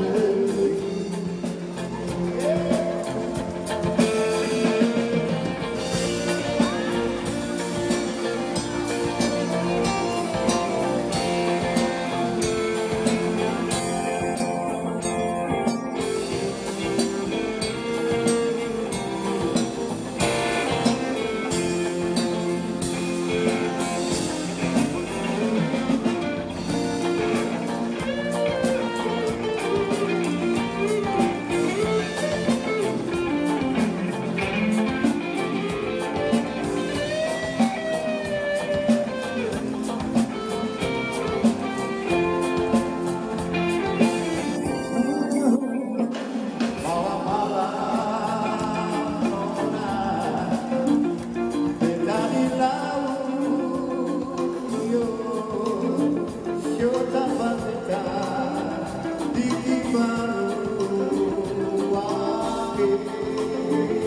Amen. Amen.